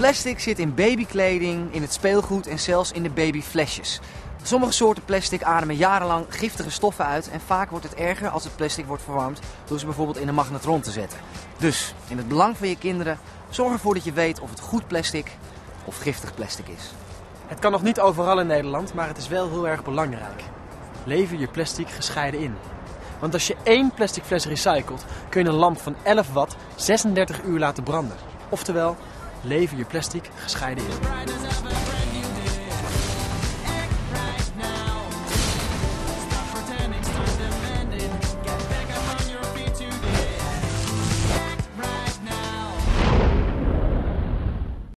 Plastic zit in babykleding, in het speelgoed en zelfs in de babyflesjes. Sommige soorten plastic ademen jarenlang giftige stoffen uit en vaak wordt het erger als het plastic wordt verwarmd door ze bijvoorbeeld in een magnetron te zetten. Dus, in het belang van je kinderen, zorg ervoor dat je weet of het goed plastic of giftig plastic is. Het kan nog niet overal in Nederland, maar het is wel heel erg belangrijk. Lever je plastic gescheiden in. Want als je één plastic fles recycelt, kun je een lamp van 11 watt 36 uur laten branden. Oftewel, lever je plastic gescheiden in.